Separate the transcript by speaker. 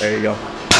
Speaker 1: There you go.